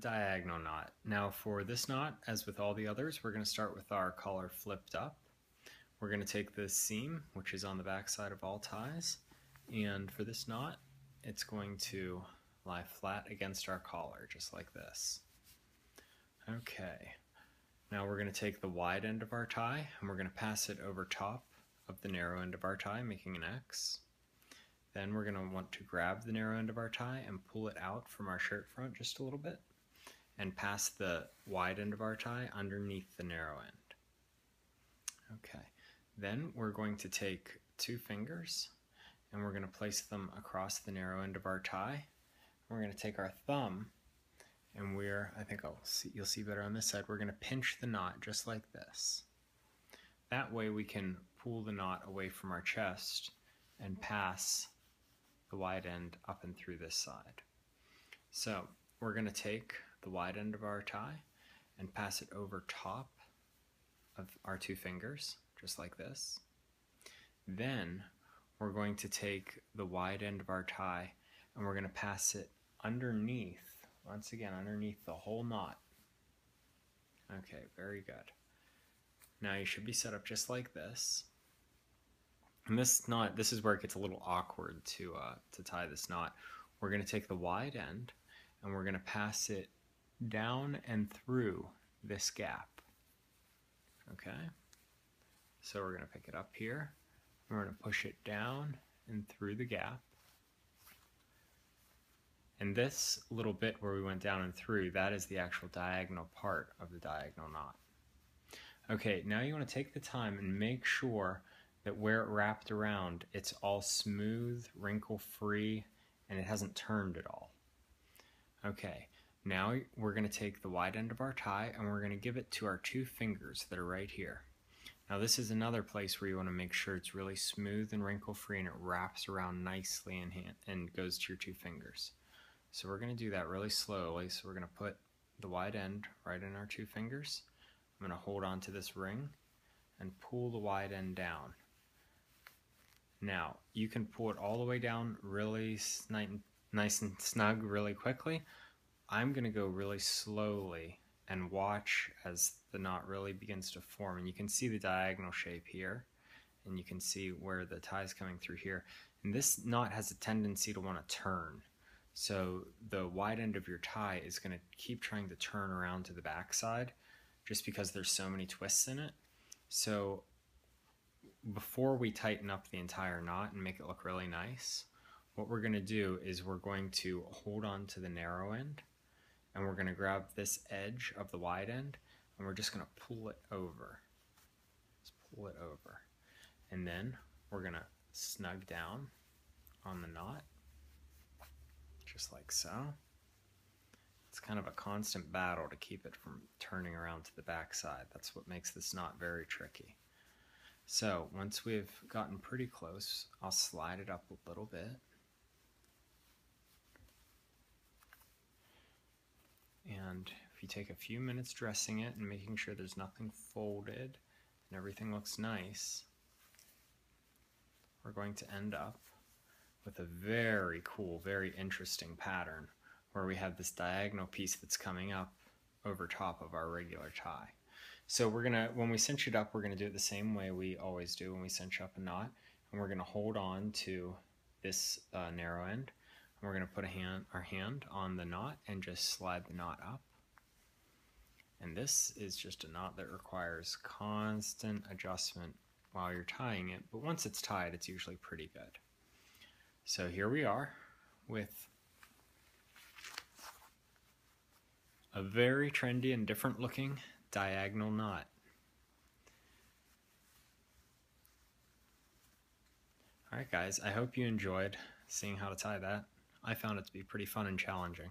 diagonal knot. Now for this knot, as with all the others, we're going to start with our collar flipped up. We're going to take this seam, which is on the back side of all ties, and for this knot, it's going to lie flat against our collar, just like this. Okay, now we're going to take the wide end of our tie, and we're going to pass it over top of the narrow end of our tie, making an X. Then we're going to want to grab the narrow end of our tie and pull it out from our shirt front just a little bit and pass the wide end of our tie underneath the narrow end. Okay, then we're going to take two fingers and we're going to place them across the narrow end of our tie. We're going to take our thumb and we're, I think I'll see, you'll see better on this side, we're going to pinch the knot just like this. That way we can pull the knot away from our chest and pass the wide end up and through this side. So we're going to take the wide end of our tie and pass it over top of our two fingers, just like this. Then we're going to take the wide end of our tie and we're going to pass it underneath, once again, underneath the whole knot. Okay, very good. Now you should be set up just like this. And this knot, this is where it gets a little awkward to, uh, to tie this knot. We're going to take the wide end and we're going to pass it down and through this gap. Okay? So we're going to pick it up here. We're going to push it down and through the gap. And this little bit where we went down and through, that is the actual diagonal part of the diagonal knot. Okay, now you want to take the time and make sure that where it wrapped around, it's all smooth, wrinkle-free, and it hasn't turned at all. Okay, now we're going to take the wide end of our tie and we're going to give it to our two fingers that are right here. Now this is another place where you want to make sure it's really smooth and wrinkle-free and it wraps around nicely and, hand, and goes to your two fingers. So we're going to do that really slowly. So we're going to put the wide end right in our two fingers. I'm going to hold on to this ring and pull the wide end down. Now, you can pull it all the way down really nice and snug really quickly. I'm going to go really slowly and watch as the knot really begins to form. And you can see the diagonal shape here, and you can see where the tie is coming through here. And this knot has a tendency to want to turn. So the wide end of your tie is going to keep trying to turn around to the back side just because there's so many twists in it. So before we tighten up the entire knot and make it look really nice, what we're going to do is we're going to hold on to the narrow end and we're going to grab this edge of the wide end and we're just going to pull it over. Just pull it over. And then we're going to snug down on the knot, just like so. It's kind of a constant battle to keep it from turning around to the back side. That's what makes this knot very tricky. So once we've gotten pretty close, I'll slide it up a little bit. And if you take a few minutes dressing it and making sure there's nothing folded and everything looks nice, we're going to end up with a very cool, very interesting pattern where we have this diagonal piece that's coming up over top of our regular tie. So we're gonna, when we cinch it up, we're gonna do it the same way we always do when we cinch up a knot. And we're gonna hold on to this uh, narrow end. We're gonna put a hand, our hand on the knot and just slide the knot up. And this is just a knot that requires constant adjustment while you're tying it. But once it's tied, it's usually pretty good. So here we are with a very trendy and different looking diagonal knot. Alright guys, I hope you enjoyed seeing how to tie that. I found it to be pretty fun and challenging.